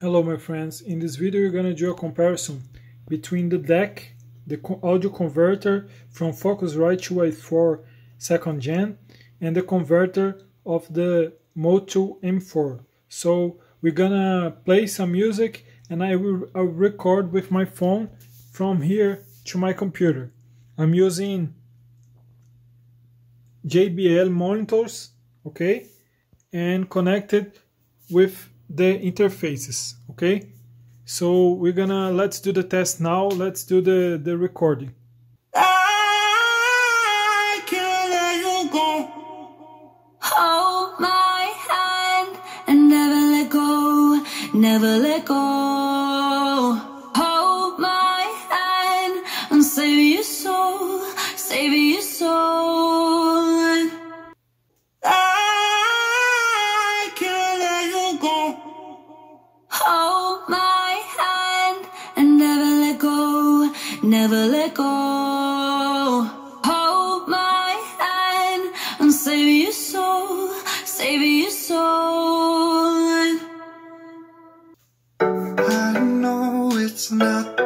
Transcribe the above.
Hello my friends, in this video we're gonna do a comparison between the DAC, the audio converter from Focusrite 2i4 second gen and the converter of the MOTU M4. So we're gonna play some music and I will I'll record with my phone from here to my computer. I'm using JBL monitors, okay, and connected with the interfaces okay? So we're gonna let's do the test now. Let's do the the recording. Never let go. Hold my hand and save your soul, save your never let go. Hold my hand and save your soul, save your soul. I know it's not